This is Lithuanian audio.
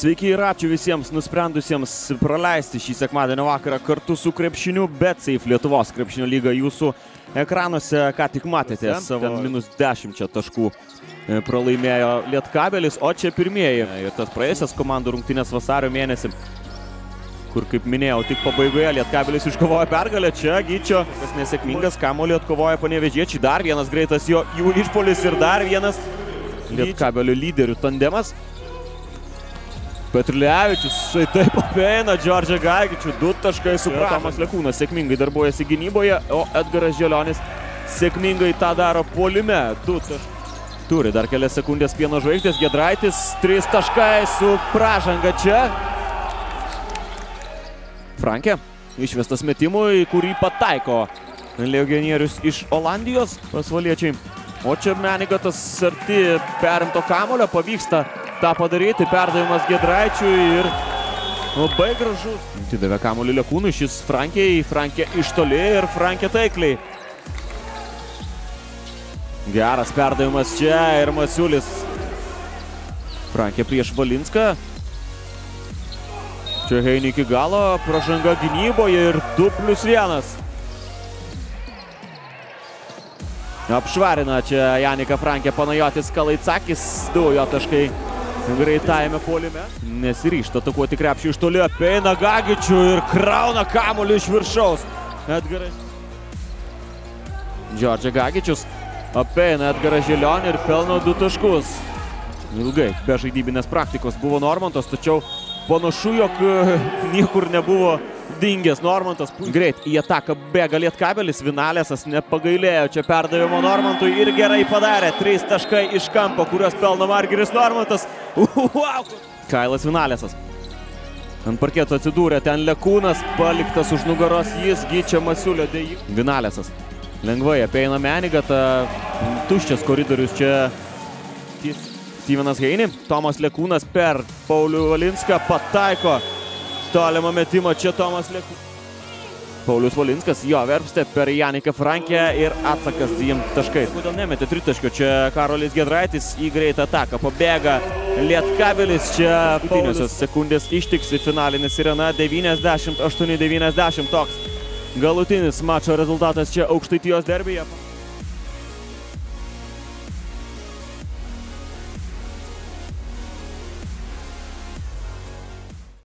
Sveiki ir ačiū visiems nusprendusiems praleisti šį sekmadienio vakarą kartu su krepšiniu, bet Safe Lietuvos krepšinio lyga jūsų ekranuose, ką tik matėte, savo minus 10 taškų e, pralaimėjo Lietkabelis, o čia pirmieji. Ir tas praėjusias komandų rungtynės vasario mėnesį, kur, kaip minėjau, tik pabaigoje Lietkabelis iškovojo pergalę, čia Gyčio, kas nesėkmingas, kamolį atkovoja panevėžiečiai, dar vienas greitas jo jų išpolis ir dar vienas Lietkabelio lyderių tandemas. Petrulevičius štai taip apeina Džordžią Gaigičių, du taškai suprato. Tomas Lekūnas sėkmingai darbuojasi gynyboje, o Edgaras Želionis sėkmingai tą daro polime. Du taškai. Turi dar kelias sekundės pieno žvaigždės, Gedraitis, trys taškai su pražanga čia. Frankė, išvestas metimui, kurį pataiko legionierius iš Olandijos, pasvaliečiai. O čia Menigatas arti perimto kamulio, pavyksta tą padaryti, perdavimas Gedraičiui ir labai gražus. Atidavė kamuolį Lekūnui, šis Frankiai, Frankė iš toli ir Frankė taikliai. Geras perdavimas čia ir Masiulis. Frankė prieš Valinską. Čia Heini iki galo, pražanga gynyboje ir 2 plus 1. Apšvarina čia Janika Frankė, Panajotis Kalaitsakis, du jo taškai greitajame polime. Nesiryšta atakuoti krepšį iš toli, apeina Gagičių ir krauna kamuolį iš viršaus. Edgaras. Džordžia Gagičius apeina Edgarą Želionį ir pelno du taškus. Ilgai be žaidybinės praktikos buvo Normantas, tačiau panašu, jog niekur nebuvo dingęs Normantas. Greit į ataką bėga Lietkabelis, Vinalėsas nepagailėjo čia perdavimo Normantui ir gerai padarė. Trys taškai iš kampo, kuriuos pelno Margeris Normantas. Wow! Kailas Vinalėsas. Ant parketo atsidūrė ten Lekūnas, paliktas už nugaros jis, Gyčia Masiulio dėjai. Vinalėsas. Lengvai apeina Menigatą, tuščias koridorius čia. Stevenas Heini, Tomas Lekūnas per Paulių Valinską pataiko tolimą metimą čia Tomas Lekūnas. Paulius Valinskas, jo verpstė per Janiką Frankę ir atsakas dviem taškais. Kodėl nemetė tritaškio, čia Karolis Gedraitis į greitą ataką. Pabėga Lietkabelis, čia paskutiniosios sekundės ištiksi finalinė sirena 98-90 toks. Galutinis mačo rezultatas čia aukštaitijos derbyje.